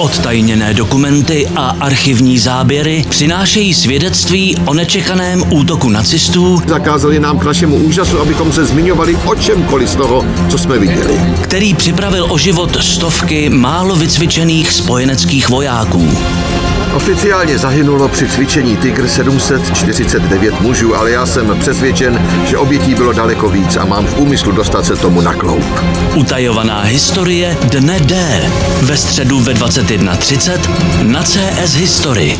Odtajněné dokumenty a archivní záběry přinášejí svědectví o nečekaném útoku nacistů, Zakázali nám k našemu úžasu, abychom se zmiňovali o čemkoliv z toho, co jsme viděli. který připravil o život stovky málo vycvičených spojeneckých vojáků. Oficiálně zahynulo při cvičení Tiger 749 mužů, ale já jsem přesvědčen, že obětí bylo daleko víc a mám v úmyslu dostat se tomu na kloup. Utajovaná historie Dne D. Ve středu ve 21.30 na CS History.